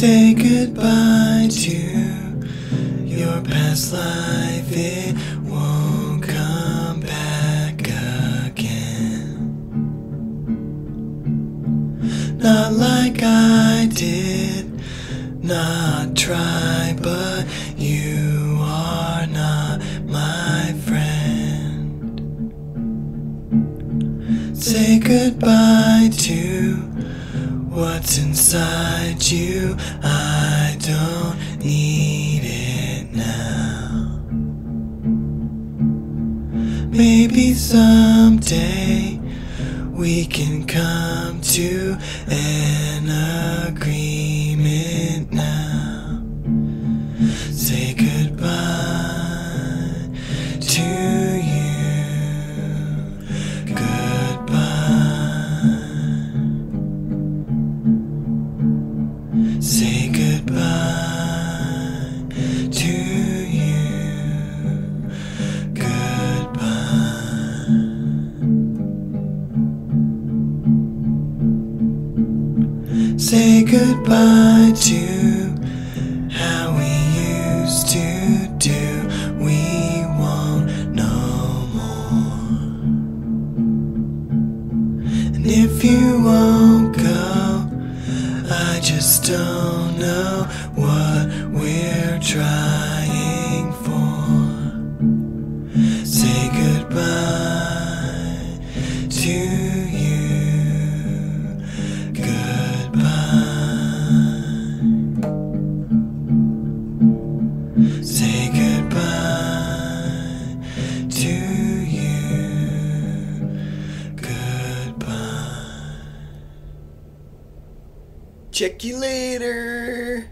Say goodbye to your past life, it won't come back again. Not like I did, not try, but you are not my friend. Say goodbye to what's inside you. I don't need it now. Maybe someday we can come to an Say goodbye to you. Goodbye. Say goodbye to how we used to do. We won't no more. And if you won't go, I just don't know what we're trying for. Say goodbye to Check you later.